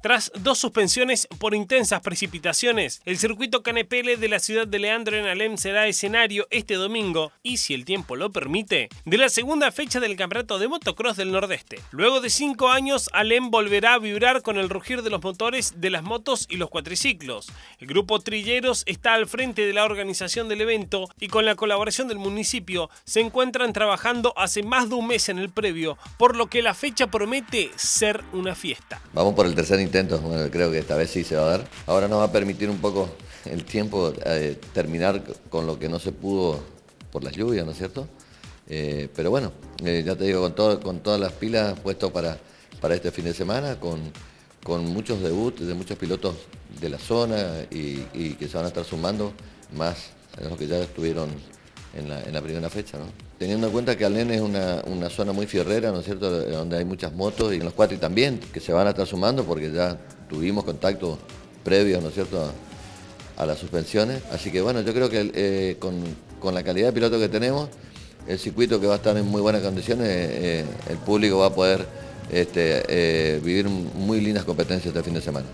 Tras dos suspensiones por intensas precipitaciones, el circuito Canepele de la ciudad de Leandro en Alem será escenario este domingo, y si el tiempo lo permite, de la segunda fecha del Campeonato de Motocross del Nordeste. Luego de cinco años, Alem volverá a vibrar con el rugir de los motores de las motos y los cuatriciclos. El grupo Trilleros está al frente de la organización del evento y con la colaboración del municipio se encuentran trabajando hace más de un mes en el previo, por lo que la fecha promete ser una fiesta. Vamos por el tercer intento, bueno, creo que esta vez sí se va a dar. Ahora nos va a permitir un poco el tiempo eh, terminar con lo que no se pudo por las lluvias, ¿no es cierto? Eh, pero bueno, eh, ya te digo, con, todo, con todas las pilas puestos para, para este fin de semana, con, con muchos debuts de muchos pilotos de la zona y, y que se van a estar sumando más a los que ya estuvieron en la, primera fecha. ¿no? Teniendo en cuenta que Alén es una, zona muy fierrera, ¿no es cierto?, donde hay muchas motos y en los cuatro también, que se van a estar sumando porque ya tuvimos contacto previo, ¿no es cierto?, a, las suspensiones. Así que bueno, yo creo que eh, con, la calidad de piloto que tenemos, el circuito que va a estar en muy buenas condiciones, eh, el público va a poder este, eh, vivir muy lindas competencias este fin de semana.